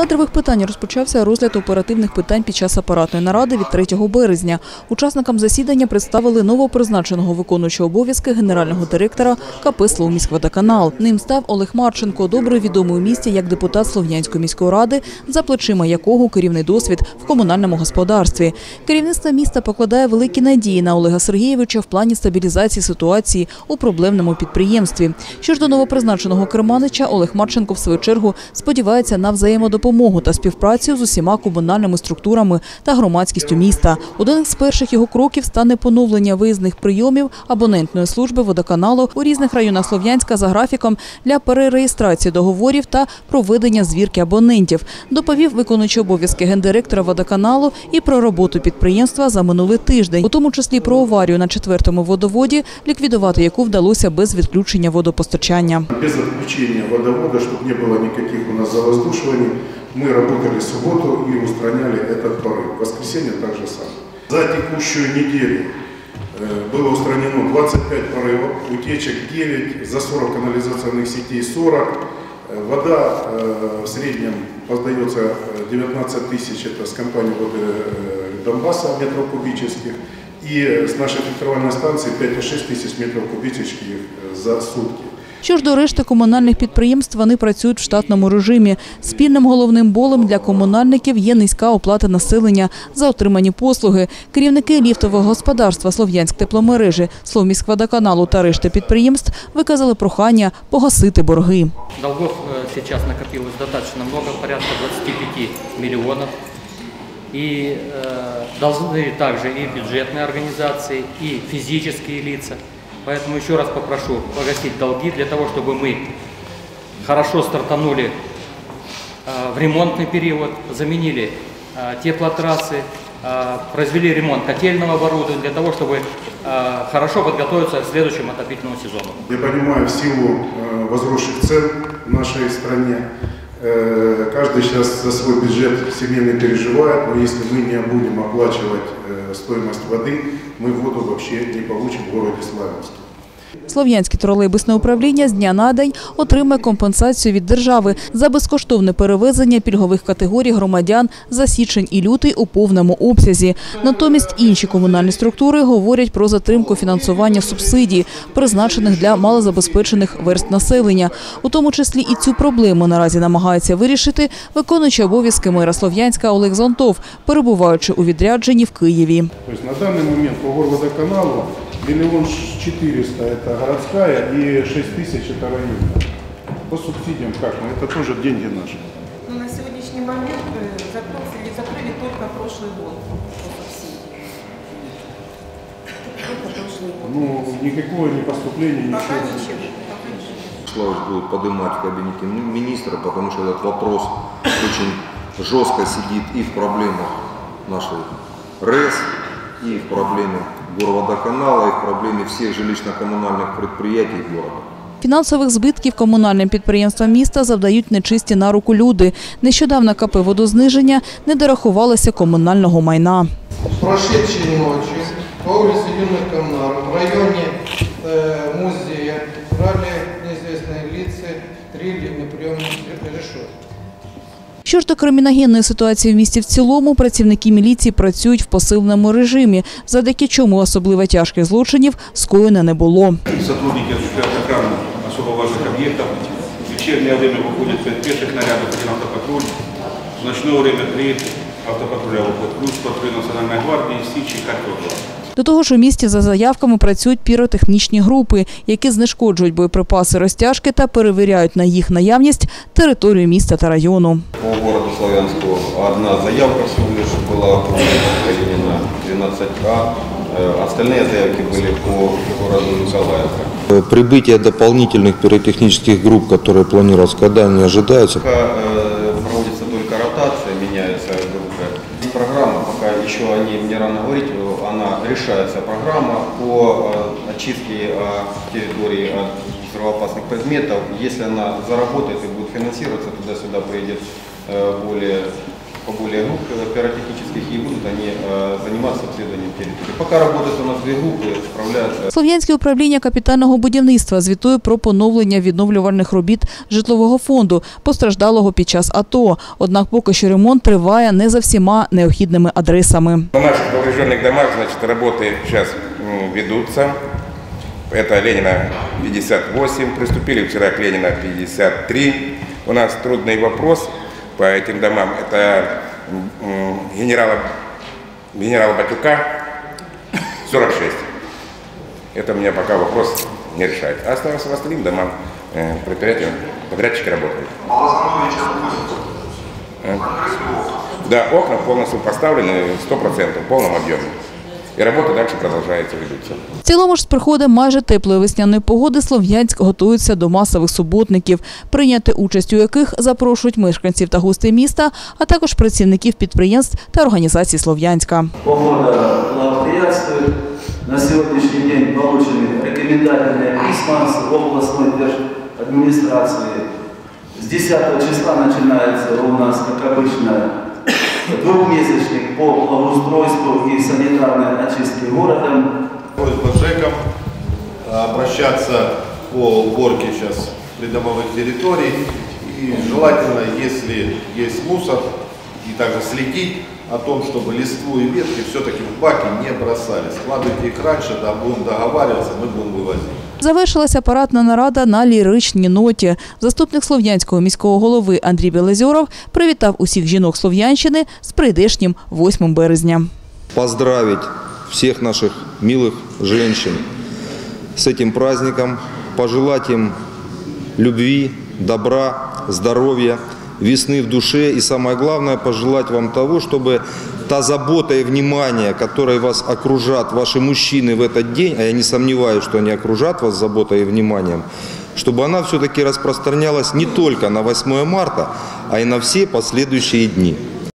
кадрових питань розпочався розгляд оперативних питань під час апаратної наради від 3 березня. Учасникам засідання представили новопризначеного виконуючого обов'язки генерального директора КП «Словміськводоканал». Ним став Олег Марченко, добре відомий у місті як депутат Слов'янської міської ради, за плечима якого керівний досвід в комунальному господарстві. Керівництво міста покладає великі надії на Олега Сергійовича в плані стабілізації ситуації у проблемному підприємстві. Що ж до новопризначеного керманича, Олег Марченко в свою чергу сподівається на взаємодопомогу та співпрацю з усіма комунальними структурами та громадськістю міста. Один з перших його кроків стане поновлення виїзних прийомів абонентної служби водоканалу у різних районах Слов'янська за графіком для перереєстрації договорів та проведення звірки абонентів. Доповів виконуючий обов'язки гендиректора водоканалу і про роботу підприємства за минулий тиждень, у тому числі про аварію на четвертому водоводі, ліквідувати яку вдалося без відключення водопостачання. Без отключения водовода, чтобы не было никаких у нас завоздушиваний, мы работали в субботу и устраняли этот порыв. В воскресенье так же самое. За текущую неделю э, было устранено 25 порывов, утечек 9, за 40 канализационных сетей 40. Э, Вода э, в среднем поздается э, 19 тысяч, это с компании воды Донбасса метров кубических, и с нашей фильтровальной станции 5,6 тысяч метров кубических за сутки. Що ж до решти комунальних підприємств, вони працюють в штатному режимі. Спільним головним болем для комунальників є низька оплата населення за отримані послуги. Керівники ліфтового господарства Слов'янськ тепломережі, Словміськводоканалу та решти підприємств виказали прохання погасити борги. Долгов э, сейчас накопилось достаточно много, порядка 25 миллионов. И э, должны также и бюджетные организации, и физические лица. Поэтому еще раз попрошу погасить долги для того, чтобы мы хорошо стартанули э, в ремонтный период, заменили э, теплотрассы, э, произвели ремонт котельного оборудования для того, чтобы хорошо подготовиться к следующему отопительному сезону. Я понимаю, в силу возросших цен в нашей стране, э, каждый сейчас за свой бюджет семейный переживает, но если мы не будем оплачивать э, стоимость воды, мы воду вообще не получим в городе Славянске. Слов'янське тролейбусне управління з дня на день отримає компенсацію від держави за безкоштовне перевезення пільгових категорій громадян за січень і лютий у повному обсязі. Натомість інші комунальні структури говорять про затримку фінансування субсидій, призначених для малозабезпечених верст населення. У тому числі і цю проблему наразі намагається вирішити виконуючий обов'язки мера Слов'янська Олег Зонтов, перебуваючи у відрядженні в Києві. То на данный момент по горводоканалу миллион четыреста это городская и шесть тысяч это районная. По субсидиям как? Ну, это тоже деньги наши. Ну, на сегодняшний момент э, закрыли, закрыли только прошлый год по субсидии. Только прошлый год. Ну, никакого не поступления, Пока ничего. ничего. Славыч будет поднимать в кабинете ми- министра, потому что этот вопрос очень жестко сидит и в проблемах нашей РЭС, и в проблеме горводоканала, и в проблеме всех жилищно-коммунальных предприятий города. Фінансових збитків комунальним підприємствам міста завдають нечисті на руку люди. Нещодавно КП «Водозниження» не дорахувалося комунального майна. прошедшей ночью по улице Юных Комнаров в районе э, Що ж до криміногенної ситуації в місті в цілому, працівники міліції працюють в посиленому режимі, завдяки чому особливо тяжких злочинів скоєно не було. Сотрудники осуществляют охрану особо важных объектов. В вечернее время выходят пять пеших нарядов, один автопатруль. В ночное время три автопатруля выходят. Плюс патруль Национальной гвардии, Сичи и Харьков. До того ж, у місті за заявками працюють піротехнічні групи, які знешкоджують боєприпаси розтяжки та перевіряють на їх наявність територію міста та району. По городу Славянску одна заявка всего лишь была проведена 12А. Э, Остальные заявки были по городу Николаевка. Э, Прибытие дополнительных пиротехнических групп, которые планировалось, когда не ожидается. она решается. Программа по э, очистке э, территории от взрывоопасных предметов. Если она заработает и будет финансироваться, туда-сюда приедет э, более по более групп э, пиротехнических, и будут они э, заниматься обследованием территории. Пока работают у нас две группы, справляются Слов'янське управління капітального будівництва звітує про поновлення відновлювальних робіт житлового фонду, постраждалого під час АТО. Однак поки що ремонт триває не за всіма необхідними адресами. На наших поврежденных домах, значит, работы сейчас м, ведутся. Это Ленина 58, приступили вчера к Ленина 53. У нас трудный вопрос по этим домам. Это генерала, генерала Батюка 46. Это у меня пока вопрос не решает. А остальным с остальным домам э, подрядчики работают. Э, Да, окна полностью поставлены 100% в полном объеме. И работа дальше продолжается, ведутся. В цілому ж з приходом майже теплої весняної погоди Слов'янськ готується до масових суботників, прийняти участь у яких запрошують мешканців та гостей міста, а також працівників підприємств та організацій Слов'янська. Погода благоприятствует. На сегодняшний день получены рекомендательные письма с областной администрации. С 10 числа начинается у нас, как обычно, двухмесячник по благоустройству и санитарной очистке города. Просьба ЖЭКам обращаться по уборке сейчас придомовых территорий. И желательно, если есть мусор, и также следить о том, чтобы листву и ветки все-таки в баки не бросали. Складывайте их раньше, да, будем договариваться, мы будем вывозить. Завершилася апаратна нарада на ліричній ноті. Заступник слов'янського міського голови Андрій Белозьоров привітав усіх жінок Слов'янщини з прийдешнім 8 березня. поздравить всех наших милых женщин с этим праздником, пожелать им любви, добра, здоровья, весны в душе и самое главное пожелать вам того, чтобы та забота и внимание, которые вас окружат ваши мужчины в этот день, а я не сомневаюсь, что они окружат вас заботой и вниманием, чтобы она все-таки распространялась не только на 8 марта, а и на все последующие дни.